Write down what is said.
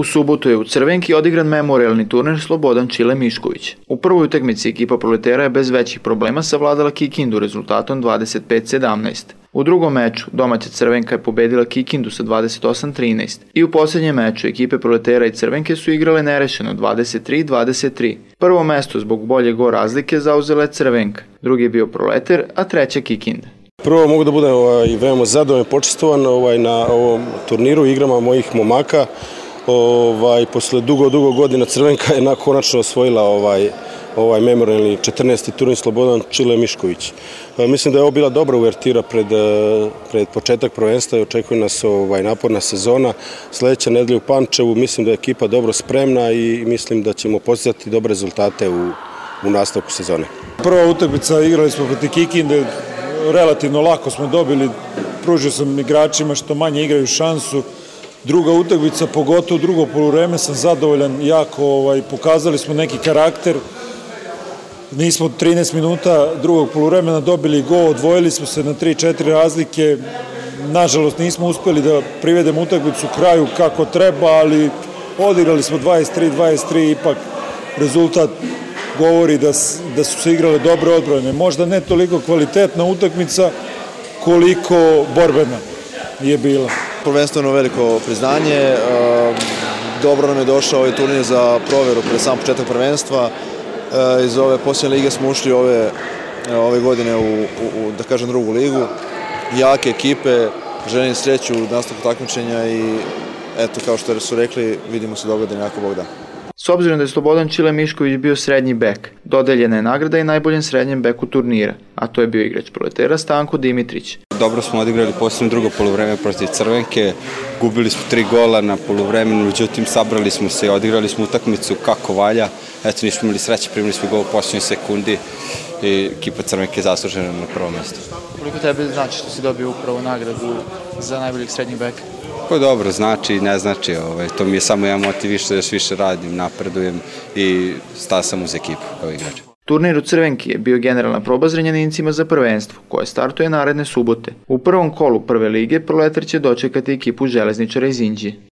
U subotu je u Crvenki odigran memorialni turnir Slobodan Čile Mišković. U prvoj utakmici ekipa proletera je bez većih problema savladala Kikindu rezultatom 25-17. U drugom meču domaća Crvenka je pobedila Kikindu sa 28-13 i u poslednjem meču ekipe Proletera i Crvenke su igrale nerešeno 23-23. Prvo mesto zbog bolje go razlike zauzela je Crvenka, drugi je bio Proleter, a treća Kikinda. Prvo mogu da budem ovaj, veoma zadovoljan počestovan ovaj, na ovom turniru igrama mojih momaka. Ovaj, posle dugo, dugo godina Crvenka je konačno osvojila ovaj, ovaj memorialni 14. turnir Slobodan Čile Mišković. E, mislim da je ovo bila dobra uvertira pred, e, pred početak prvenstva i očekuje nas ovaj, naporna sezona. Sledeća nedelja u Pančevu, mislim da je ekipa dobro spremna i mislim da ćemo postati dobre rezultate u, u nastavku sezone. Prva utakmica igrali smo protiv Kikinde, relativno lako smo dobili, pružio sam igračima što manje igraju šansu, Druga utakmica, pogotovo drugo polovreme, sam zadovoljan, jako ovaj, pokazali smo neki karakter, Nismo 13 minuta drugog polovremena dobili go, odvojili smo se na 3-4 razlike. Nažalost nismo uspeli da privedemo utakmicu kraju kako treba, ali odigrali smo 23-23, ipak rezultat govori da, da su se igrale dobre odbrojene. Možda ne toliko kvalitetna utakmica koliko borbena je bila. Prvenstveno veliko priznanje, dobro nam je došao ovaj turnir za proveru pred sam početak prvenstva. E, iz ove posljednje lige smo ušli ove, e, ove godine u, u, u, da kažem, drugu ligu. Jake ekipe, želim sreću u nastavku takmičenja i eto, kao što su rekli, vidimo se dogodine ako Bog da. S obzirom da je Slobodan Čile Mišković bio srednji bek, dodeljena je nagrada i najboljem srednjem beku turnira, a to je bio igrač proletera Stanko Dimitrić. Dobro smo odigrali poslednje drugo polovreme protiv Crvenke, gubili smo tri gola na polovremenu, međutim sabrali smo se i odigrali smo utakmicu kako valja. Eto, nismo imali sreće, primili smo gol u poslednjoj sekundi i ekipa Crvenke je zaslužena na prvo mesto. Koliko tebe znači što si dobio upravo nagradu za najboljeg srednjeg beka? Pa dobro, znači i ne znači. Ovaj, to mi je samo ja motiviš da još više radim, napredujem i sta sam uz ekipu kao igrač. Turnir u Crvenki je bio generalna proba zrenjanincima za prvenstvo, koje startuje naredne subote. U prvom kolu prve lige proletar će dočekati ekipu železničara iz Inđije.